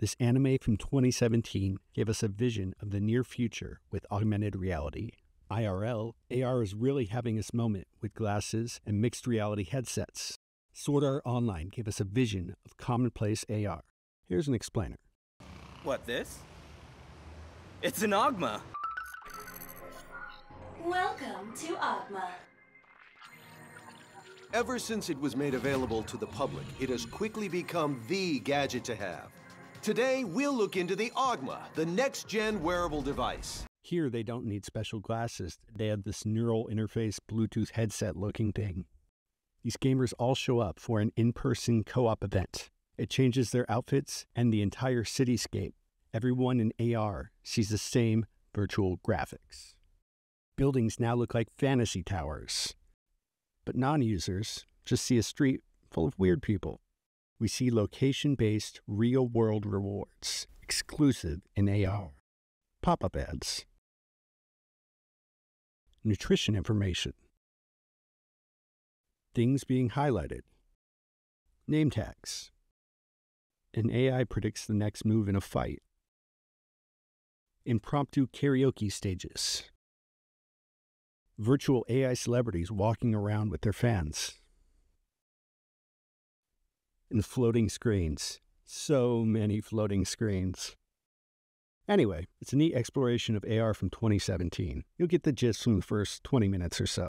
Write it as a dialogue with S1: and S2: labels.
S1: This anime from 2017 gave us a vision of the near future with augmented reality. IRL, AR is really having its moment with glasses and mixed reality headsets. Sword Art Online gave us a vision of commonplace AR. Here's an explainer.
S2: What, this? It's an Augma!
S3: Welcome to Augma.
S4: Ever since it was made available to the public, it has quickly become the gadget to have. Today, we'll look into the Augma, the next-gen wearable device.
S1: Here, they don't need special glasses. They have this neural interface Bluetooth headset looking thing. These gamers all show up for an in person co op event. It changes their outfits and the entire cityscape. Everyone in AR sees the same virtual graphics. Buildings now look like fantasy towers. But non users just see a street full of weird people. We see location based real world rewards, exclusive in AR. Pop up ads. Nutrition information. Things being highlighted. Name tags. An AI predicts the next move in a fight. Impromptu karaoke stages. Virtual AI celebrities walking around with their fans. And floating screens. So many floating screens. Anyway, it's a neat exploration of AR from 2017. You'll get the gist from the first 20 minutes or so.